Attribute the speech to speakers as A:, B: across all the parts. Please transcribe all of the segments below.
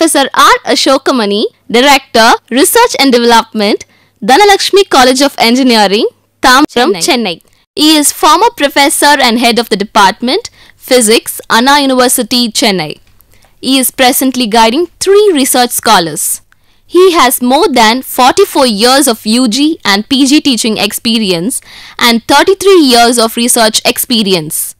A: Professor R. Ashokamani, Director, Research and Development, Dhanalakshmi College of Engineering, Tambaram, Chennai. He is former professor and head of the department, Physics, Anna University, Chennai. He is presently guiding three research scholars. He has more than 44 years of UG and PG teaching experience and 33 years of research experience.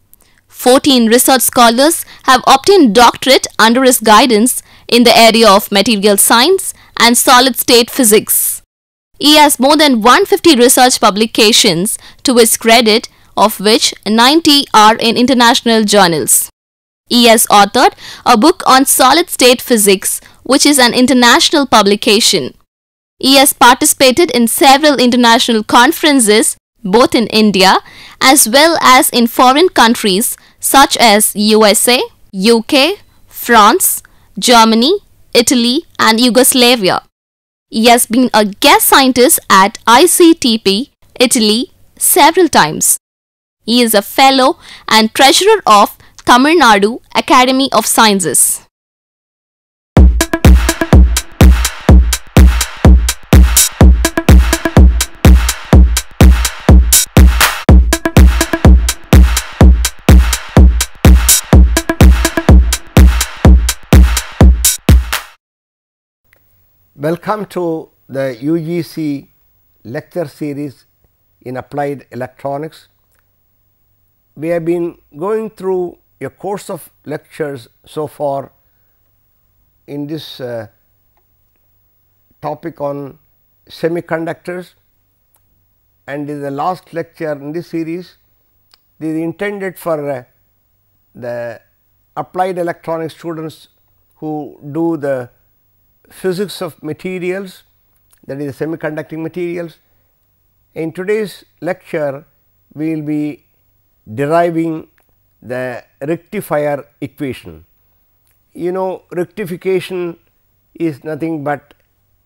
A: 14 research scholars have obtained doctorate under his guidance in the area of material science and solid state physics. He has more than 150 research publications to his credit, of which 90 are in international journals. He has authored a book on solid state physics, which is an international publication. He has participated in several international conferences, both in India as well as in foreign countries such as USA, UK, France, Germany, Italy, and Yugoslavia. He has been a guest scientist at ICTP, Italy, several times. He is a fellow and treasurer of Tamil Nadu Academy of Sciences.
B: Welcome to the UGC lecture series in applied electronics. We have been going through a course of lectures so far in this uh, topic on semiconductors and in the last lecture in this series. This is intended for uh, the applied electronics students who do the physics of materials that is semiconducting materials. In today's lecture, we will be deriving the rectifier equation. You know rectification is nothing but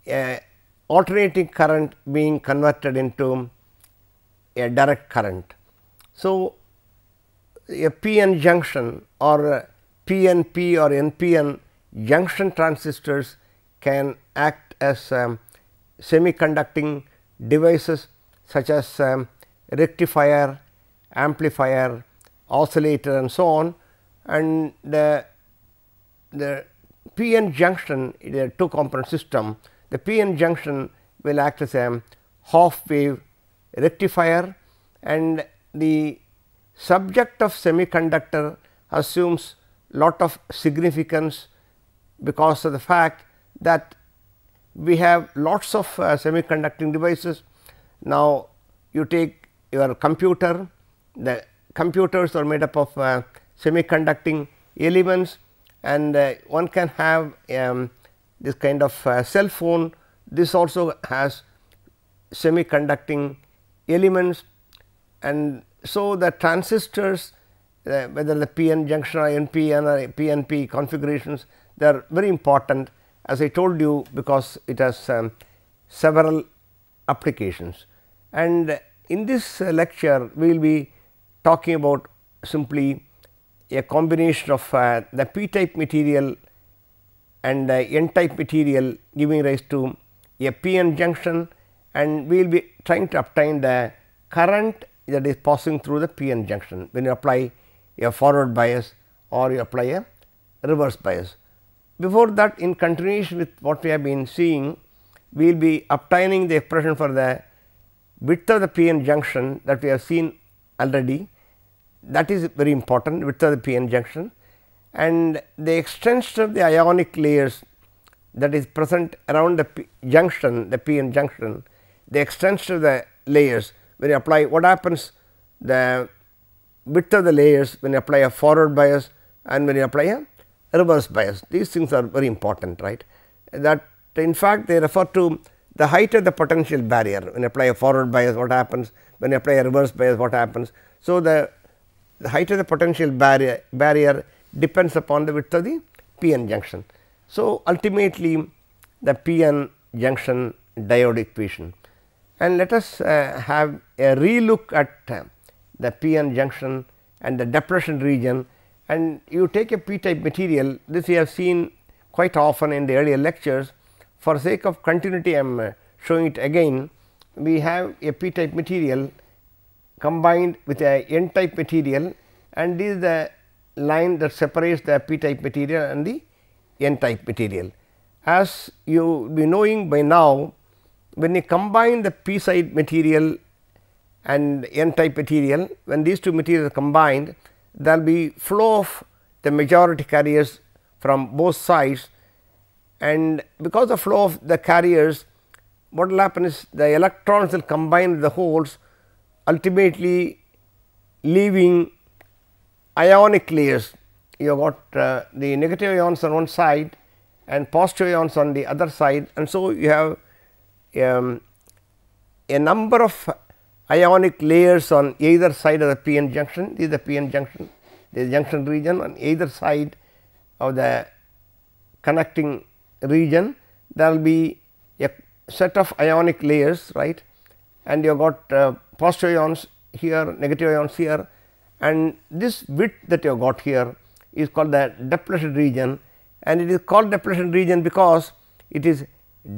B: a alternating current being converted into a direct current. So, a PN junction or PNP or NPN junction transistors can act as um, semiconducting devices such as um, rectifier, amplifier, oscillator and so on and the, the PN junction is a two component system. The PN junction will act as a half wave rectifier and the subject of semiconductor assumes lot of significance because of the fact that we have lots of uh, semiconducting devices. Now, you take your computer, the computers are made up of uh, semiconducting elements and uh, one can have um, this kind of uh, cell phone. This also has semiconducting elements and so the transistors uh, whether the PN junction or NPN or PNP configurations they are very important as I told you because it has um, several applications. And in this uh, lecture we will be talking about simply a combination of uh, the p type material and uh, n type material giving rise to a p-n junction and we will be trying to obtain the current that is passing through the PN junction when you apply a forward bias or you apply a reverse bias. Before that in continuation with what we have been seeing, we will be obtaining the expression for the width of the PN junction that we have seen already. That is very important width of the PN junction. And the extension of the ionic layers that is present around the P junction the PN junction the extension of the layers when you apply what happens? The width of the layers when you apply a forward bias and when you apply a reverse bias. These things are very important right that in fact, they refer to the height of the potential barrier when you apply a forward bias what happens when you apply a reverse bias what happens. So, the, the height of the potential barrier, barrier depends upon the width of the PN junction. So, ultimately the PN junction diode equation and let us uh, have a relook at uh, the PN junction and the depletion region and you take a p type material this we have seen quite often in the earlier lectures. For sake of continuity I am uh, showing it again. We have a p type material combined with a n type material and this is the line that separates the p type material and the n type material. As you be knowing by now, when you combine the p side material and n type material, when these two materials are combined, there will be flow of the majority carriers from both sides and because the flow of the carriers what will happen is the electrons will combine the holes ultimately leaving ionic layers. You have got uh, the negative ions on one side and positive ions on the other side and so you have um, a number of ionic layers on either side of the p n junction. This is the p n junction, the junction region on either side of the connecting region. There will be a set of ionic layers right and you have got uh, positive ions here, negative ions here and this width that you have got here is called the depletion region and it is called depletion region because it is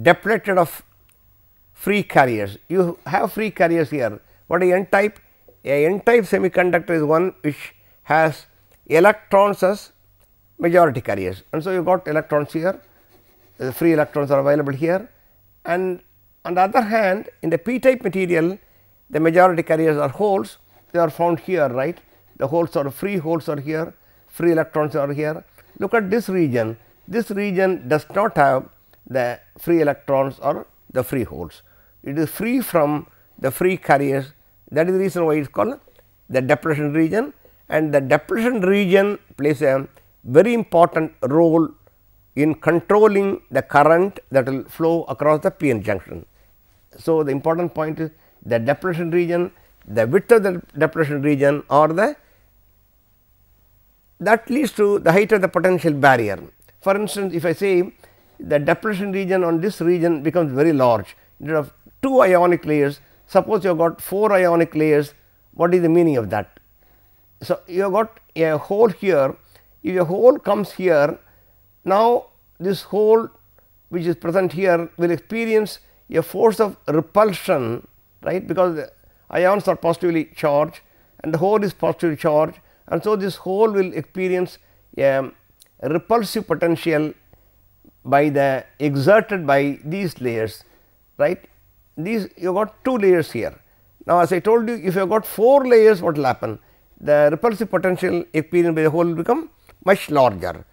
B: depleted of free carriers. You have free carriers here. What is n type? A n type semiconductor is one which has electrons as majority carriers and so you got electrons here, the free electrons are available here. And on the other hand in the p type material the majority carriers are holes. They are found here right? The holes are free holes are here. Free electrons are here. Look at this region. This region does not have the free electrons or the free holes it is free from the free carriers that is the reason why it is called the depletion region and the depletion region plays a very important role in controlling the current that will flow across the p n junction. So, the important point is the depletion region, the width of the depletion region or the that leads to the height of the potential barrier. For instance, if I say the depletion region on this region becomes very large instead of 2 ionic layers, suppose you have got 4 ionic layers, what is the meaning of that? So, you have got a hole here, if a hole comes here, now this hole which is present here will experience a force of repulsion right? Because the ions are positively charged and the hole is positively charged. And so this hole will experience a repulsive potential by the exerted by these layers right these you got two layers here. Now as i told you if you have got four layers what will happen? The repulsive potential experienced by the hole will become much larger.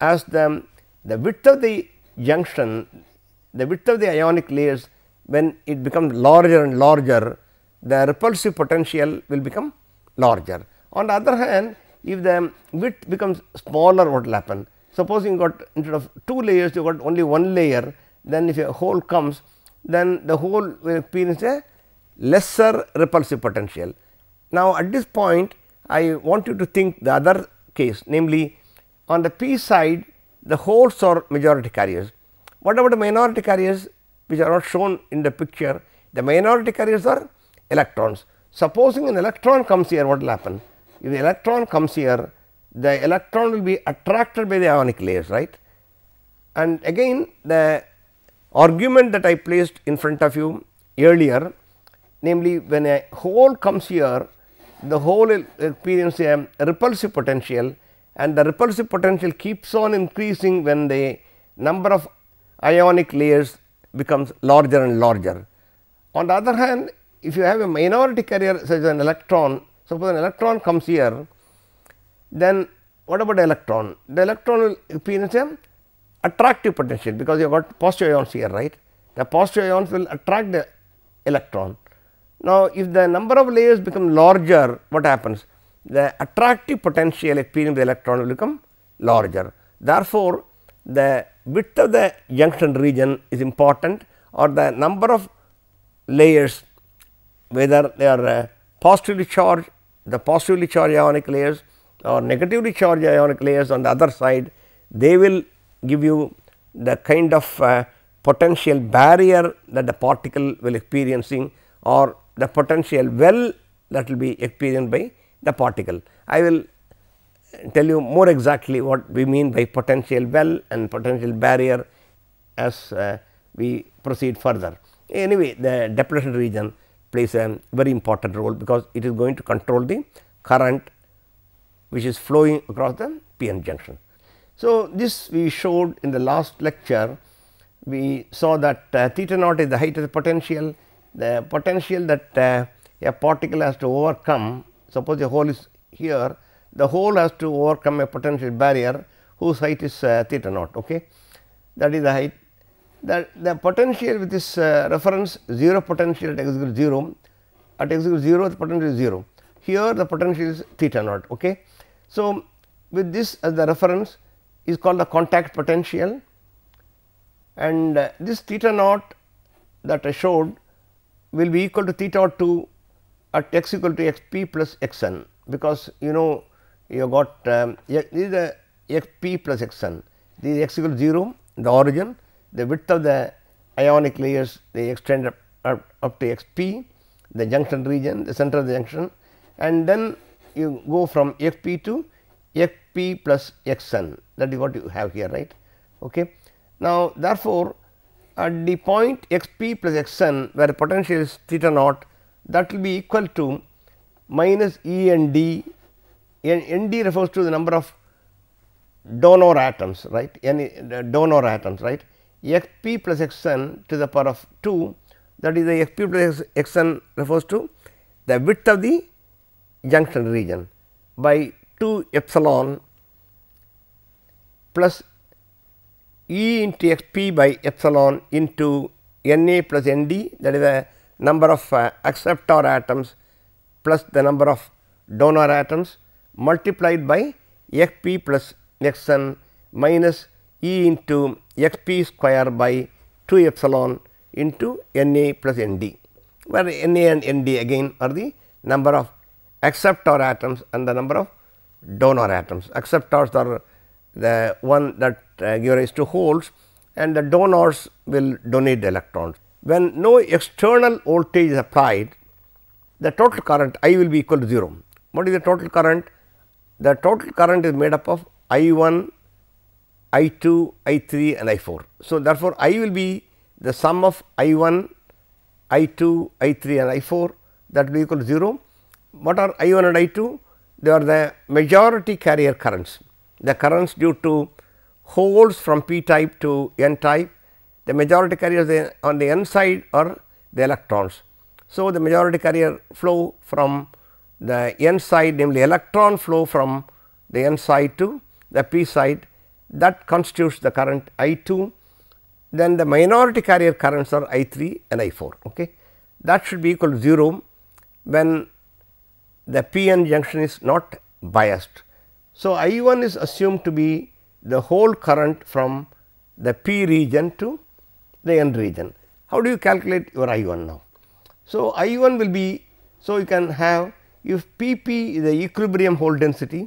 B: As the the width of the junction the width of the ionic layers when it becomes larger and larger the repulsive potential will become larger. On the other hand if the width becomes smaller what will happen? Supposing you got instead of two layers you got only one layer then if a hole comes then the hole will experience a lesser repulsive potential. Now, at this point I want you to think the other case namely on the p side the holes are majority carriers. What about the minority carriers which are not shown in the picture? The minority carriers are electrons. Supposing an electron comes here, what will happen? If the electron comes here, the electron will be attracted by the ionic layers, right. And again the argument that I placed in front of you earlier, namely when a hole comes here, the hole experiences a repulsive potential and the repulsive potential keeps on increasing when the number of ionic layers becomes larger and larger. On the other hand, if you have a minority carrier such as an electron, suppose an electron comes here, then what about the electron? The electron will experience a attractive potential, because you have got positive ions here, right. The positive ions will attract the electron. Now, if the number of layers become larger, what happens? The attractive potential experienced by the electron will become larger. Therefore, the width of the junction region is important or the number of layers whether they are uh, positively charged the positively charged ionic layers or negatively charged ionic layers on the other side they will give you the kind of uh, potential barrier that the particle will experiencing or the potential well that will be experienced by the particle. I will tell you more exactly what we mean by potential well and potential barrier as uh, we proceed further. Anyway, the depletion region plays a very important role because it is going to control the current which is flowing across the p-n junction. So, this we showed in the last lecture we saw that uh, theta naught is the height of the potential, the potential that uh, a particle has to overcome suppose a hole is here the hole has to overcome a potential barrier whose height is uh, theta naught okay. that is the height that the potential with this uh, reference 0 potential at x equal 0 at x equal 0 the potential is 0 here the potential is theta naught okay. So, with this as the reference is called the contact potential. And uh, this theta naught that I showed will be equal to theta naught 2 at x equal to x p plus x n because you know you have got um, this is the x p plus x n this is x equal to 0 the origin the width of the ionic layers they extend up, up, up to x p the junction region the center of the junction. And then you go from x p to x p plus x n that is what you have here right. Okay. Now, therefore, at the point x p plus x n where potential is theta naught that will be equal to minus E n d. N, n d refers to the number of donor atoms right? N donor atoms right? X p plus x n to the power of 2 that is the x p plus x n refers to the width of the junction region by 2 epsilon plus E into x p by epsilon into n a plus n d that is the number of uh, acceptor atoms plus the number of donor atoms multiplied by x p plus x n minus E into x p square by 2 epsilon into n a plus n d, where n a and n d again are the number of acceptor atoms and the number of donor atoms. Acceptors are the one that uh, give rise to holes and the donors will donate the electrons. When no external voltage is applied, the total current I will be equal to 0. What is the total current? The total current is made up of I 1 I 2, I 3 and I 4. So, therefore, I will be the sum of I 1, I 2, I 3 and I 4 that will be equal to 0. What are I 1 and I 2? They are the majority carrier currents, the currents due to holes from p type to n type. The majority carriers on the n side are the electrons. So, the majority carrier flow from the n side namely electron flow from the n side to the p side that constitutes the current I 2, then the minority carrier currents are I 3 and I 4. Okay. That should be equal to 0 when the p n junction is not biased. So, I 1 is assumed to be the whole current from the p region to the n region. How do you calculate your I 1 now? So, I 1 will be, so you can have if p p is the equilibrium hole density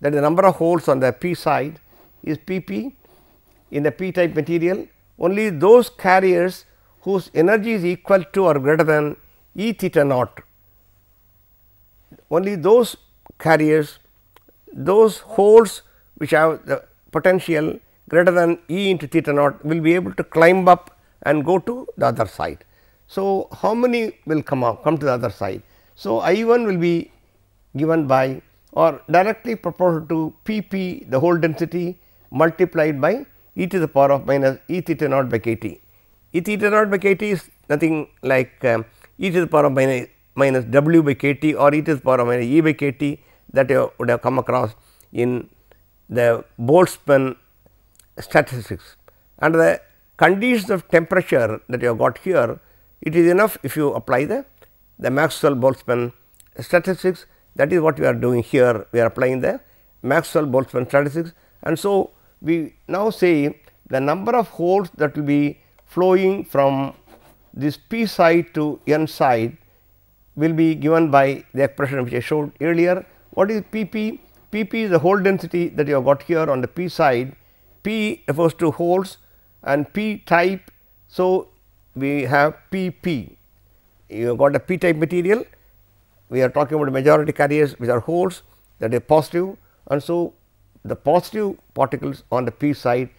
B: that is the number of holes on the p side is P p in the p type material only those carriers whose energy is equal to or greater than E theta naught only those carriers those holes which have the potential greater than E into theta naught will be able to climb up and go to the other side. So, how many will come up come to the other side. So, I 1 will be given by or directly proportional to P p the hole density multiplied by e to the power of minus e theta naught by k t. E theta naught by k t is nothing like um, e to the power of minus, minus w by k t or e to the power of minus e by k t that you would have come across in the Boltzmann statistics. Under the conditions of temperature that you have got here, it is enough if you apply the, the Maxwell Boltzmann statistics that is what we are doing here. We are applying the Maxwell Boltzmann statistics and so we now say the number of holes that will be flowing from this p side to n side will be given by the expression which I showed earlier. What is P p? P p is the hole density that you have got here on the p side, p refers to holes and p type. So, we have P p, you have got a p type material, we are talking about majority carriers which are holes that are and so the positive particles on the p side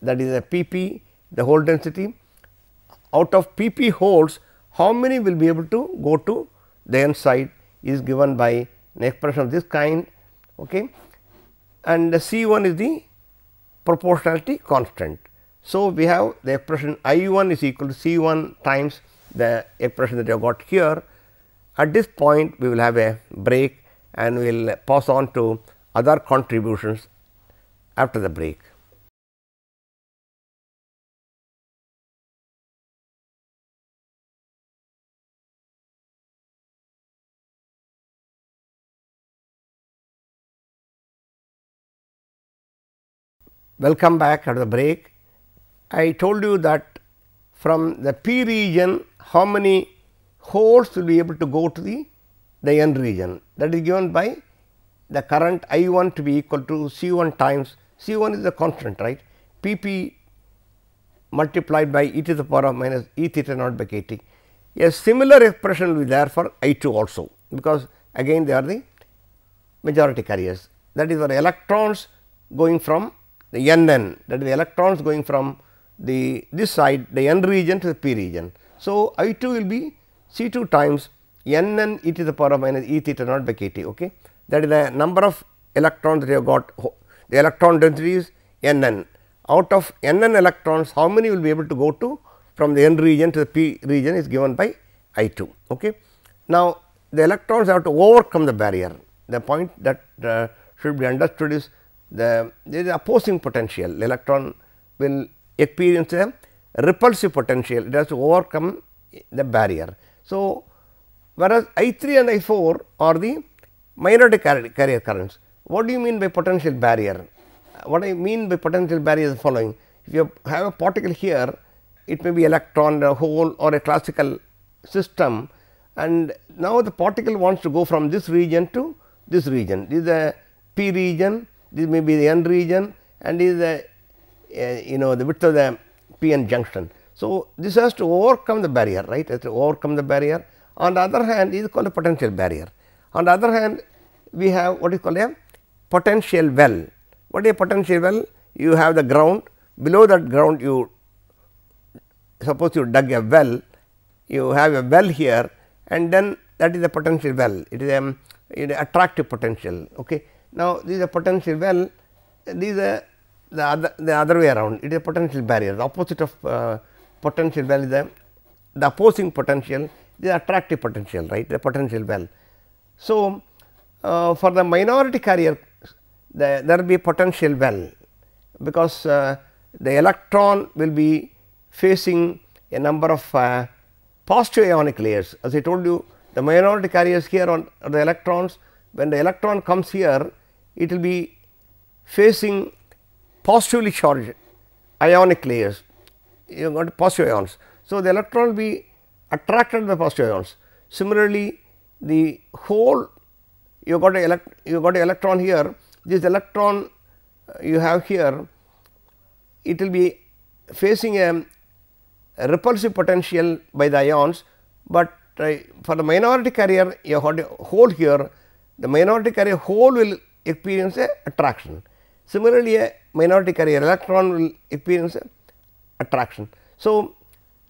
B: that is a pp the hole density out of pp holes how many will be able to go to the n side is given by an expression of this kind okay. and C 1 is the proportionality constant. So, we have the expression I 1 is equal to C 1 times the expression that you have got here. At this point we will have a break and we will pass on to other contributions after the break. Welcome back after the break. I told you that from the P region how many holes will be able to go to the, the N region that is given by the current I 1 to be equal to C 1 times C 1 is the constant right P p multiplied by e to the power of minus e theta naught by k t. A similar expression will be there for I 2 also, because again they are the majority carriers that is for electrons going from the n n that is the electrons going from the this side the n region to the p region. So, I 2 will be C 2 times n n e to the power of minus e theta naught by k t. Okay. That is the number of electrons that you have got the electron density is n n. Out of n n electrons how many will be able to go to from the n region to the p region is given by I 2. Okay. Now, the electrons have to overcome the barrier the point that uh, should be understood is the there is opposing potential the electron will experience a repulsive potential it has to overcome the barrier. So, whereas I 3 and I 4 are the minority carrier currents. What do you mean by potential barrier? What I mean by potential barrier is the following. If you have a particle here, it may be electron, a hole or a classical system and now the particle wants to go from this region to this region. This is the p region this may be the n region and is the uh, you know the width of the p n junction. So, this has to overcome the barrier right has to overcome the barrier on the other hand is called a potential barrier. On the other hand we have what is called a potential well. What is a potential well? You have the ground below that ground you suppose you dug a well you have a well here and then that is a potential well it is a, attractive potential. Okay. Now, this is a potential well, these are the other the other way around. It is a potential barrier. The opposite of uh, potential well is the, the opposing potential is attractive potential right? The potential well. So, uh, for the minority carrier the, there will be potential well because uh, the electron will be facing a number of uh, positive ionic layers. As I told you the minority carriers here on the electrons. When the electron comes here it will be facing positively charged ionic layers you got positive ions. So, the electron will be attracted by positive ions. Similarly, the hole you got a elect you got a electron here this electron uh, you have here it will be facing a, a repulsive potential by the ions, but uh, for the minority carrier you have a hole here the minority carrier hole will experience a attraction. Similarly, a minority carrier electron will experience a attraction. So,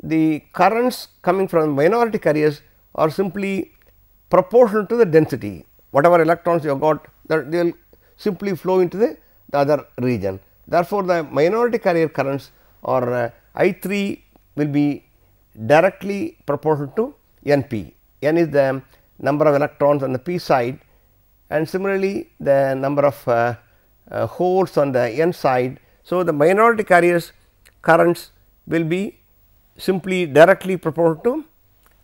B: the currents coming from minority carriers are simply proportional to the density whatever electrons you have got they will simply flow into the, the other region. Therefore, the minority carrier currents or uh, I 3 will be directly proportional to N p. N is the number of electrons on the p side and similarly the number of uh, uh, holes on the n side. So, the minority carriers currents will be simply directly proportional to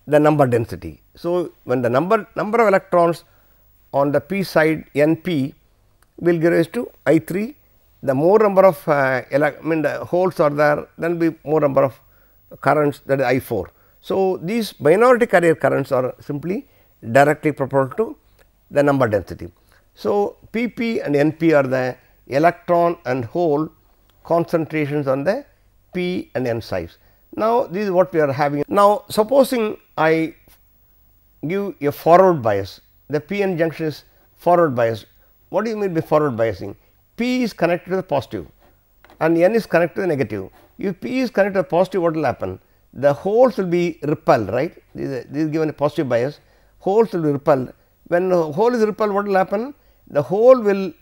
B: the number density. So, when the number number of electrons on the p side n p will give rise to I 3 the more number of uh, I mean the holes are there then be more number of currents that is I 4. So, these minority carrier currents are simply directly proportional to the number density. So, P p and N p are the electron and hole concentrations on the p and n sides. Now, this is what we are having. Now, supposing I give a forward bias, the p n junction is forward bias. what do you mean by forward biasing? P is connected to the positive and N is connected to the negative. If P is connected to the positive, what will happen? The holes will be repelled, right? This is, this is given a positive bias, holes will be repelled. When the hole is repelled, what will happen? The hole will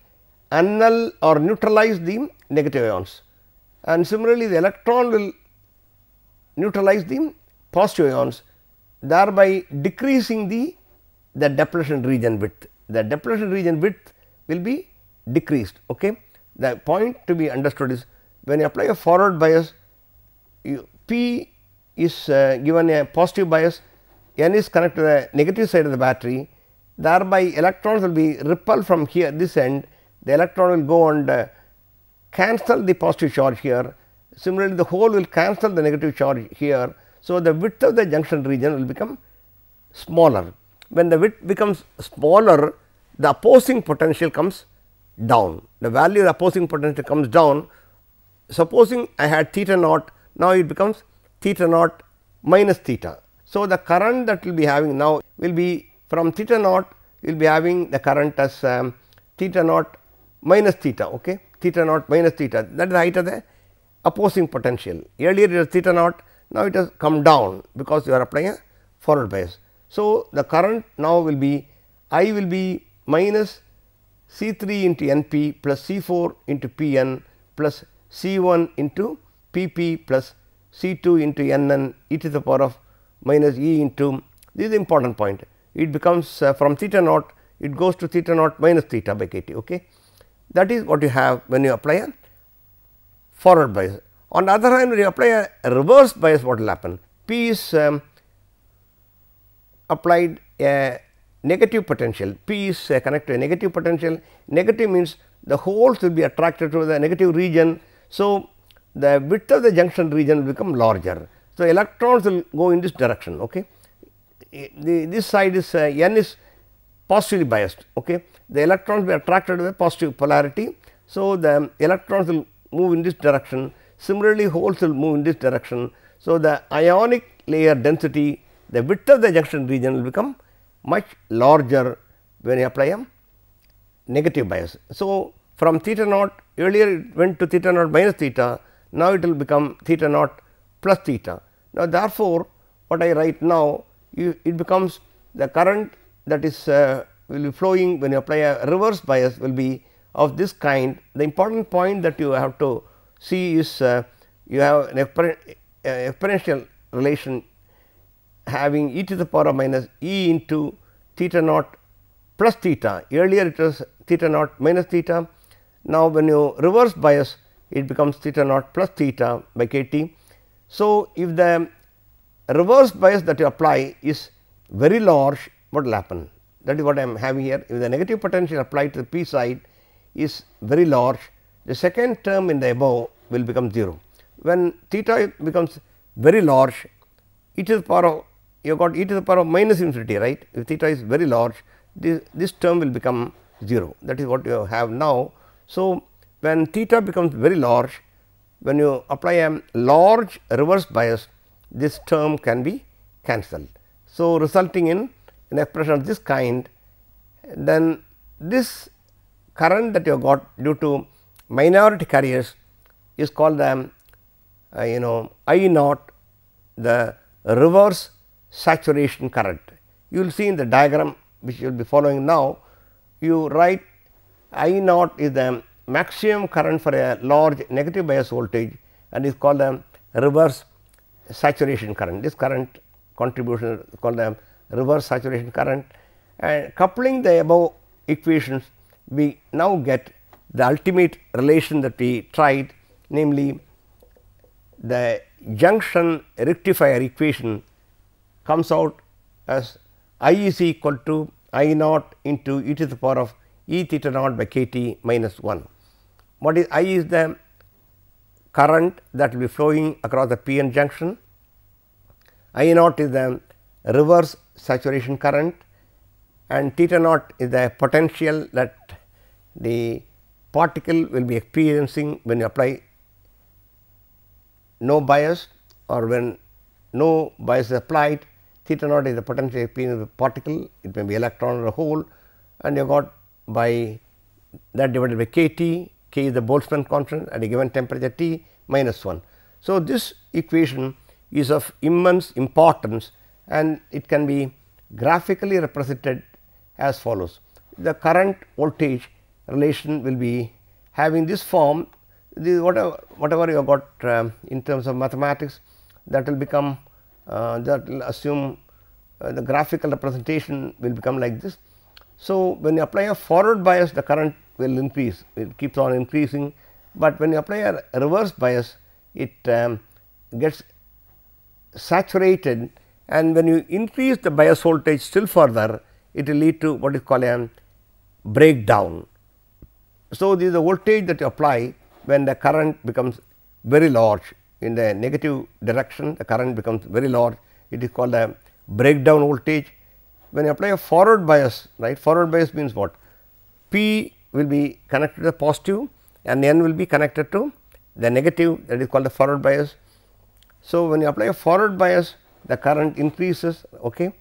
B: annul or neutralize the negative ions and similarly the electron will neutralize the positive ions thereby decreasing the the depletion region width. The depletion region width will be decreased. Okay. The point to be understood is when you apply a forward bias you, P is uh, given a positive bias N is connected to the negative side of the battery thereby electrons will be repelled from here this end. The electron will go and uh, cancel the positive charge here. Similarly the hole will cancel the negative charge here. So, the width of the junction region will become smaller. When the width becomes smaller the opposing potential comes down. The value of the opposing potential comes down. Supposing I had theta naught now it becomes theta naught minus theta. So, the current that will be having now will be from theta naught you will be having the current as um, theta naught minus theta okay? Theta naught minus theta. That is the height of the opposing potential. Earlier it was theta naught now it has come down because you are applying a forward bias. So, the current now will be I will be minus C 3 into N p plus C 4 into P n plus C 1 into P p plus C 2 into N n e to the power of minus E into this is the important point it becomes uh, from theta naught it goes to theta naught minus theta by k t. Okay. That is what you have when you apply a forward bias. On the other hand when you apply a, reverse bias what will happen P is um, applied a negative potential P is uh, connected to a negative potential negative means the holes will be attracted to the negative region. So, the width of the junction region will become larger. So, electrons will go in this direction. Okay. The, this side is uh, n is positively biased. Okay. The electrons will be attracted the positive polarity. So, the electrons will move in this direction similarly holes will move in this direction. So, the ionic layer density the width of the junction region will become much larger when you apply a negative bias. So, from theta naught earlier it went to theta naught minus theta now it will become theta naught plus theta. Now, therefore, what I write now you, it becomes the current that is uh, will be flowing when you apply a reverse bias will be of this kind. The important point that you have to see is uh, you have an uh, exponential relation having e to the power of minus e into theta naught plus theta. Earlier it was theta naught minus theta. Now, when you reverse bias it becomes theta naught plus theta by k t. So, if the reverse bias that you apply is very large what will happen that is what I am having here if the negative potential applied to the p side is very large the second term in the above will become 0. When theta becomes very large e to the power of you got e to the power of minus infinity right if theta is very large this, this term will become 0 that is what you have now. So, when theta becomes very large when you apply a large reverse bias this term can be cancelled. So, resulting in an expression of this kind then this current that you have got due to minority carriers is called the uh, you know I naught the reverse saturation current. You will see in the diagram which you will be following now, you write I naught is the maximum current for a large negative bias voltage and is called the reverse saturation current. This current contribution is called the reverse saturation current and coupling the above equations we now get the ultimate relation that we tried namely the junction rectifier equation comes out as I is equal to I naught into e to the power of e theta naught by k t minus 1. What is I is the current that will be flowing across the p n junction, I naught is the reverse saturation current and theta naught is the potential that the particle will be experiencing when you apply no bias or when no bias is applied. Theta naught is the potential experience of the particle, it may be electron or a hole and you got by that divided by k T, is the Boltzmann constant at a given temperature T minus 1. So, this equation is of immense importance and it can be graphically represented as follows. The current voltage relation will be having this form the whatever whatever you have got um, in terms of mathematics that will become uh, that will assume uh, the graphical representation will become like this. So, when you apply a forward bias the current will increase it keeps on increasing, but when you apply a reverse bias it um, gets saturated. And when you increase the bias voltage still further it will lead to what is called a breakdown. So, this is the voltage that you apply when the current becomes very large. In the negative direction the current becomes very large. It is called a breakdown voltage. When you apply a forward bias right forward bias means what? P will be connected to the positive and N will be connected to the negative that is called the forward bias. So, when you apply a forward bias the current increases okay.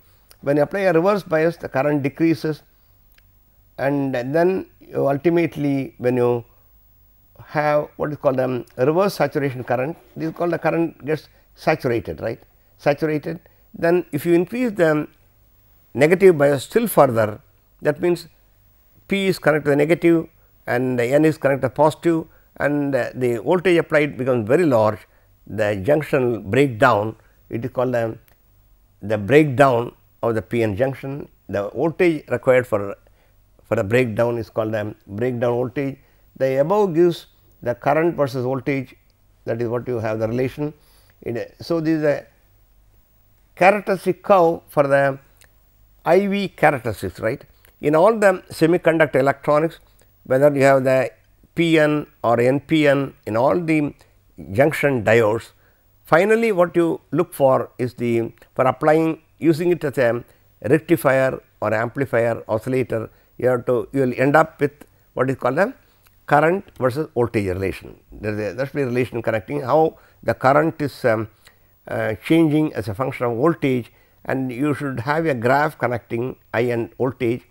B: when you apply a reverse bias the current decreases and then ultimately when you have what is called a reverse saturation current this is called the current gets saturated right saturated then if you increase the negative bias still further that means P is connected to the negative and N is connected to positive and the voltage applied becomes very large the junction break down it is called the, the breakdown of the p n junction the voltage required for for the breakdown is called the breakdown voltage the above gives the current versus voltage that is what you have the relation. so, this is a characteristic curve for the IV characteristics right. In all the semiconductor electronics whether you have the PN or NPN in all the junction diodes finally, what you look for is the for applying using it as a rectifier or amplifier oscillator you have to you will end up with what is called a current versus voltage relation. There is a there should be a relation connecting how the current is um, uh, changing as a function of voltage and you should have a graph connecting I and voltage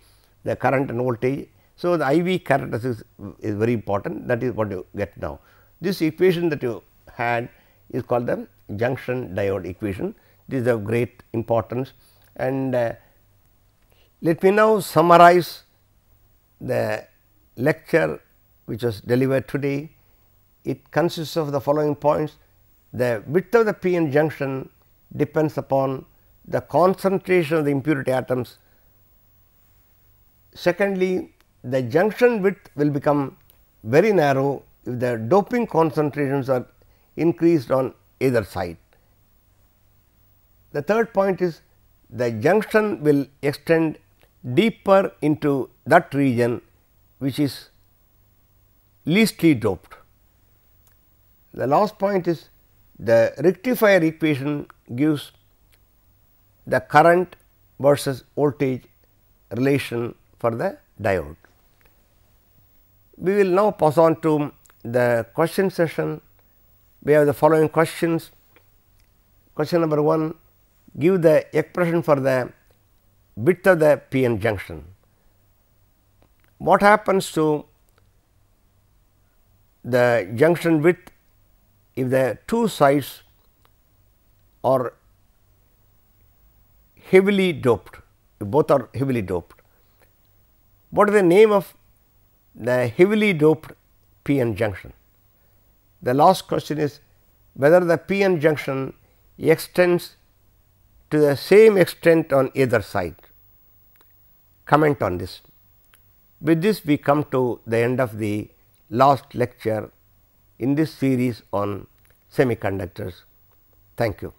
B: the current and voltage. So, the IV characteristics is very important that is what you get now. This equation that you had is called the junction diode equation this is of great importance and uh, let me now summarize the lecture which was delivered today. It consists of the following points. The width of the p n junction depends upon the concentration of the impurity atoms. Secondly, the junction width will become very narrow if the doping concentrations are increased on either side. The third point is the junction will extend deeper into that region which is leastly doped. The last point is the rectifier equation gives the current versus voltage relation for the diode. We will now pass on to the question session. We have the following questions. Question number 1 give the expression for the width of the p n junction. What happens to the junction width if the two sides are heavily doped, if both are heavily doped. What is the name of the heavily doped p n junction? The last question is whether the p n junction extends to the same extent on either side. Comment on this. With this we come to the end of the last lecture in this series on semiconductors. Thank you.